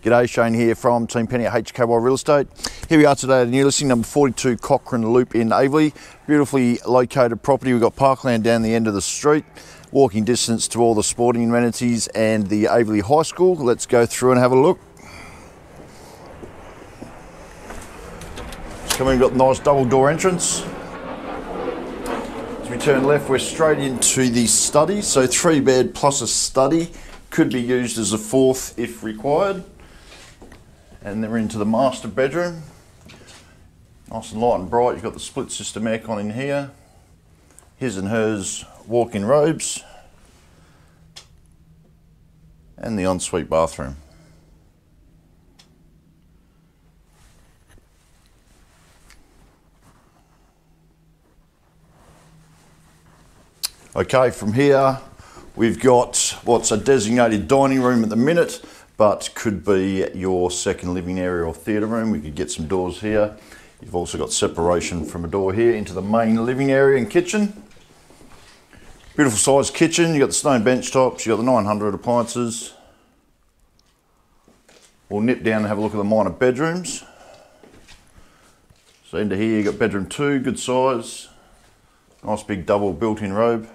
G'day, Shane here from Team Penny at HKY Real Estate. Here we are today at a new listing, number 42 Cochrane Loop in Aveley. Beautifully located property. We've got parkland down the end of the street, walking distance to all the sporting amenities and the Aveley High School. Let's go through and have a look. Come in, we've got nice double door entrance. As we turn left, we're straight into the study. So three bed plus a study could be used as a fourth if required. And then we're into the master bedroom. Nice and light and bright. You've got the split system aircon in here. His and hers walk-in robes. And the ensuite bathroom. Okay, from here we've got what's a designated dining room at the minute, but could be your second living area or theatre room. We could get some doors here. You've also got separation from a door here into the main living area and kitchen. Beautiful sized kitchen. You've got the stone bench tops, you've got the 900 appliances. We'll nip down and have a look at the minor bedrooms. So into here you've got bedroom two, good size. Nice big double built-in robe.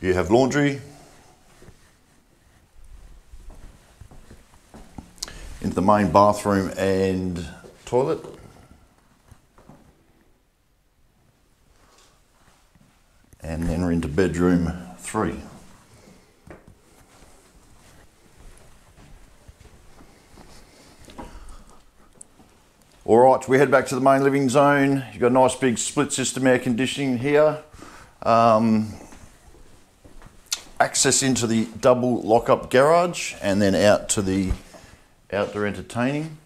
You have laundry. Into the main bathroom and toilet. And then we're into bedroom three. All right, we head back to the main living zone. You've got a nice big split system air conditioning here. Um, access into the double lock-up garage and then out to the outdoor entertaining.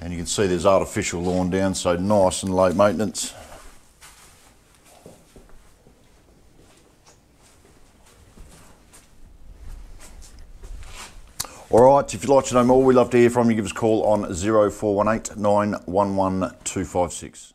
And you can see there's artificial lawn down, so nice and low maintenance. All right, if you'd like to know more, we'd love to hear from you. Give us a call on 0418 911 256.